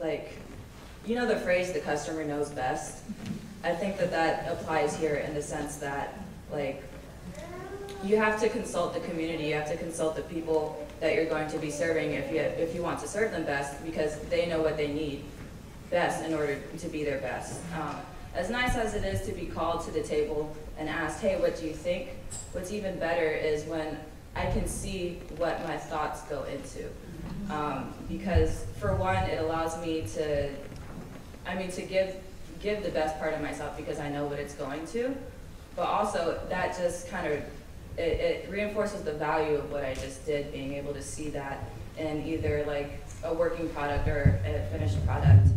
Like, you know the phrase, the customer knows best? I think that that applies here in the sense that, like, you have to consult the community, you have to consult the people that you're going to be serving if you, if you want to serve them best, because they know what they need best in order to be their best. Um, as nice as it is to be called to the table and asked, hey, what do you think? What's even better is when I can see what my thoughts go into. Um, because for one, it allows me to, I mean, to give, give the best part of myself because I know what it's going to. But also, that just kind of, it, it reinforces the value of what I just did, being able to see that in either like a working product or a finished product.